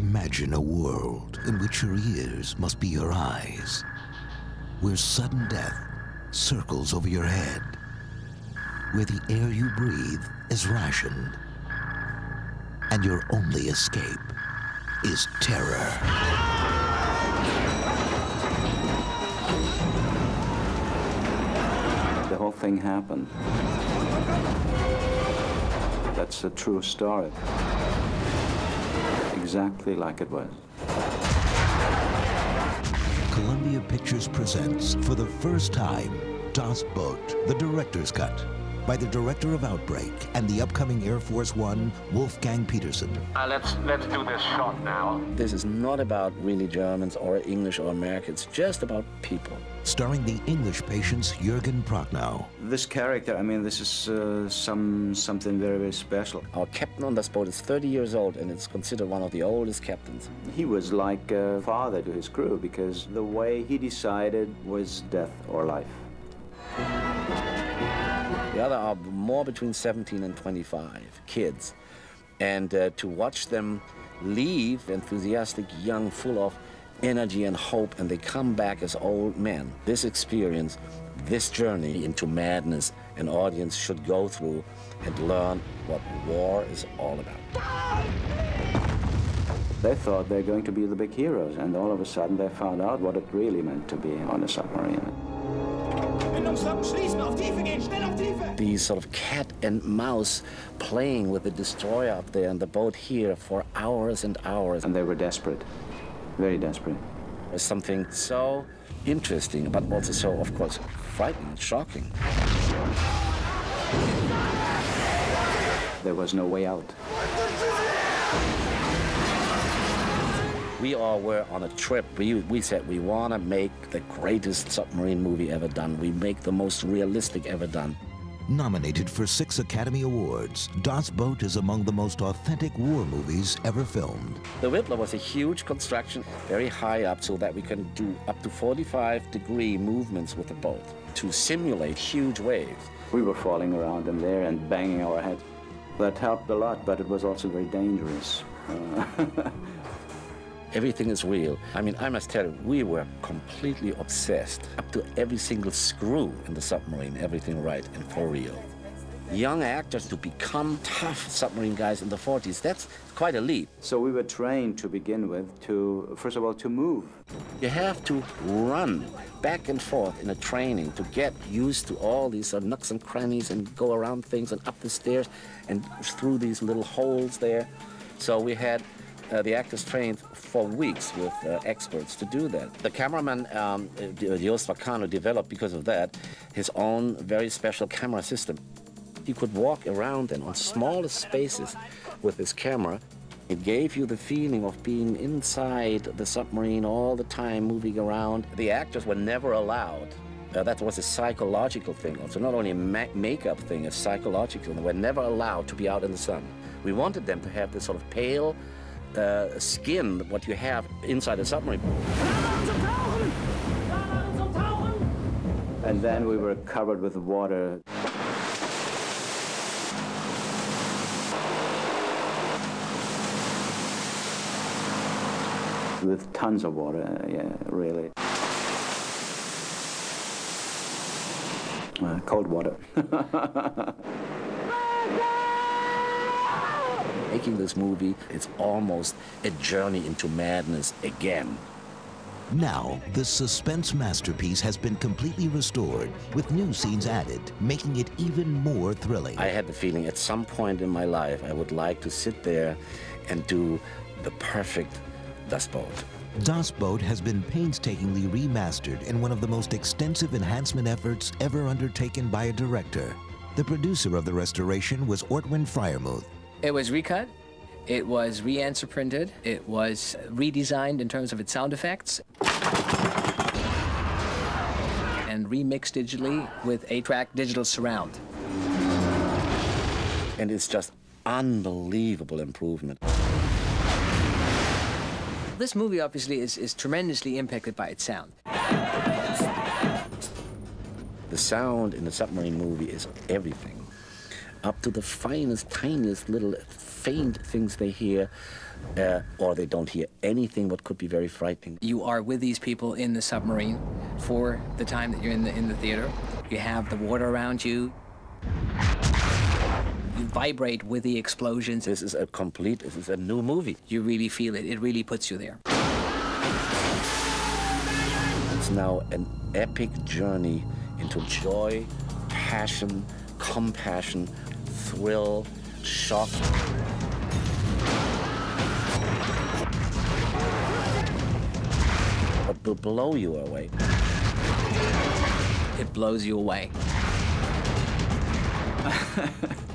Imagine a world in which your ears must be your eyes, where sudden death circles over your head, where the air you breathe is rationed, and your only escape is terror. The whole thing happened. That's a true story. Exactly like it was. Columbia Pictures presents, for the first time, Das Boot, the director's cut, by the director of Outbreak and the upcoming Air Force One, Wolfgang Petersen. Uh, let's let's do this shot now. This is not about really Germans or English or Americans, just about people. Starring the English patients Jürgen Prochnow. This character, I mean, this is uh, some something very, very special. Our captain on this boat is 30 years old and it's considered one of the oldest captains. He was like a father to his crew because the way he decided was death or life. The other are more between 17 and 25 kids. And uh, to watch them leave enthusiastic, young, full of energy and hope, and they come back as old men. This experience, this journey into madness, an audience should go through and learn what war is all about. They thought they're going to be the big heroes, and all of a sudden they found out what it really meant to be on a submarine. These sort of cat and mouse playing with the destroyer up there and the boat here for hours and hours. And they were desperate, very desperate. There's something so interesting, but also so, of course, frightening, shocking. There was no way out. We all were on a trip. We, we said we want to make the greatest submarine movie ever done. We make the most realistic ever done. Nominated for six Academy Awards, Das Boot is among the most authentic war movies ever filmed. The Whippler was a huge construction, very high up, so that we can do up to 45 degree movements with the boat to simulate huge waves. We were falling around in there and banging our heads. That helped a lot, but it was also very dangerous. Uh, Everything is real. I mean, I must tell you, we were completely obsessed. Up to every single screw in the submarine, everything right and for real. Young actors to become tough submarine guys in the 40s, that's quite a leap. So we were trained to begin with to, first of all, to move. You have to run back and forth in a training to get used to all these uh, nooks and crannies and go around things and up the stairs and through these little holes there. So we had uh, the actors trained for weeks with uh, experts to do that. The cameraman, um, Vacano, developed, because of that, his own very special camera system. He could walk around and on smaller spaces with his camera. It gave you the feeling of being inside the submarine all the time, moving around. The actors were never allowed uh, that was a psychological thing also, not only a ma makeup thing, a psychological. They were never allowed to be out in the sun. We wanted them to have this sort of pale, skin, what you have inside a submarine. And then we were covered with water. With tons of water, uh, yeah, really. Uh, cold water. Making this movie, it's almost a journey into madness again. Now, the suspense masterpiece has been completely restored with new scenes added, making it even more thrilling. I had the feeling at some point in my life I would like to sit there and do the perfect Das Boot. Das Boot has been painstakingly remastered in one of the most extensive enhancement efforts ever undertaken by a director. The producer of the restoration was Ortwin Freyermuth. It was recut, it was re-answer printed, it was redesigned in terms of its sound effects, and remixed digitally with 8-track digital surround. And it's just unbelievable improvement. This movie obviously is, is tremendously impacted by its sound. The sound in the submarine movie is everything. Up to the finest, tiniest little faint things they hear, uh, or they don't hear anything, what could be very frightening. You are with these people in the submarine for the time that you're in the, in the theater. You have the water around you. You vibrate with the explosions. This is a complete, this is a new movie. You really feel it. It really puts you there. It's now an epic journey into joy, passion, compassion, thrill, shock. Will blow you away? It blows you away.